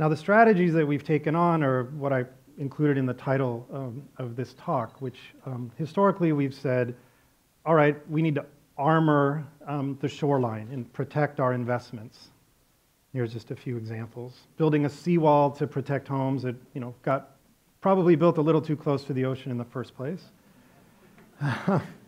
Now, the strategies that we've taken on are what I included in the title um, of this talk, which um, historically we've said, all right, we need to armor um, the shoreline and protect our investments. Here's just a few examples. Building a seawall to protect homes that you know, got probably built a little too close to the ocean in the first place.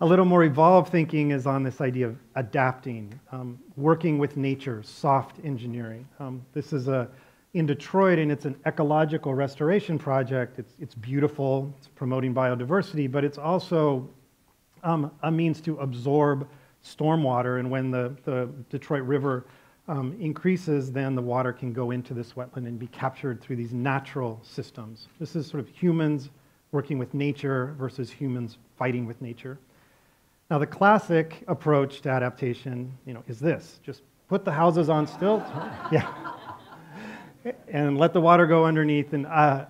a little more evolved thinking is on this idea of adapting, um, working with nature, soft engineering. Um, this is a, in Detroit, and it's an ecological restoration project. It's, it's beautiful, it's promoting biodiversity, but it's also um, a means to absorb stormwater. And when the, the Detroit River um, increases, then the water can go into this wetland and be captured through these natural systems. This is sort of humans working with nature versus humans fighting with nature. Now, the classic approach to adaptation, you know, is this: just put the houses on stilts, yeah, and let the water go underneath. And uh,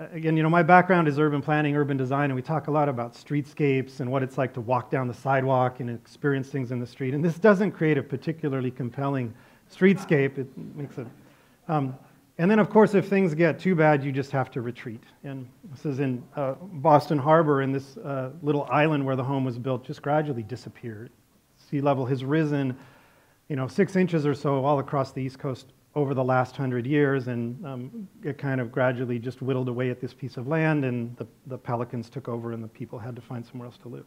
again, you know, my background is urban planning, urban design, and we talk a lot about streetscapes and what it's like to walk down the sidewalk and experience things in the street. And this doesn't create a particularly compelling streetscape. It makes it. Um, and then, of course, if things get too bad, you just have to retreat. And this is in uh, Boston Harbor, and this uh, little island where the home was built just gradually disappeared. Sea level has risen, you know, six inches or so all across the East Coast over the last hundred years, and um, it kind of gradually just whittled away at this piece of land, and the, the pelicans took over, and the people had to find somewhere else to live.